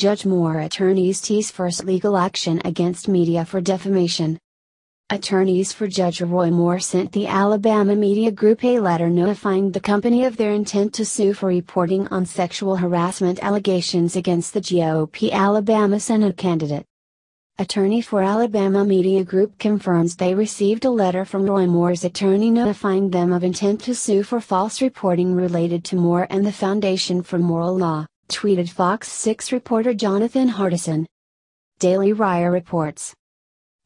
Judge Moore attorneys tease first legal action against media for defamation. Attorneys for Judge Roy Moore sent the Alabama Media Group a letter notifying the company of their intent to sue for reporting on sexual harassment allegations against the GOP Alabama Senate candidate. Attorney for Alabama Media Group confirms they received a letter from Roy Moore's attorney notifying them of intent to sue for false reporting related to Moore and the Foundation for Moral Law, tweeted Fox 6 reporter Jonathan Hardison. Daily Wire reports.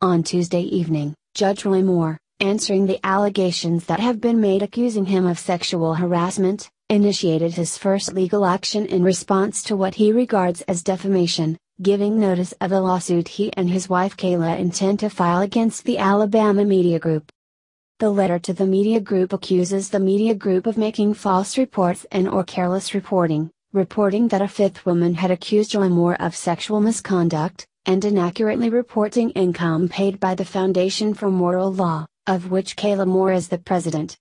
On Tuesday evening, Judge Roy Moore, answering the allegations that have been made accusing him of sexual harassment, initiated his first legal action in response to what he regards as defamation, giving notice of a lawsuit he and his wife Kayla intend to file against the Alabama Media Group. The letter to the media group accuses the media group of making false reports and or careless reporting, reporting that a fifth woman had accused Roy Moore of sexual misconduct, and inaccurately reporting income paid by the Foundation for Moral Law, of which Kayla Moore is the president.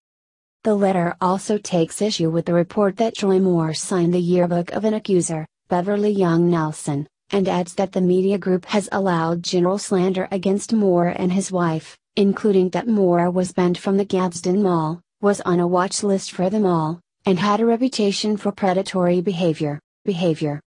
The letter also takes issue with the report that Roy Moore signed the yearbook of an accuser, Beverly Young Nelson, and adds that the media group has allowed general slander against Moore and his wife, including that Moore was banned from the Gadsden Mall, was on a watch list for the mall, and had a reputation for predatory behavior. Behavior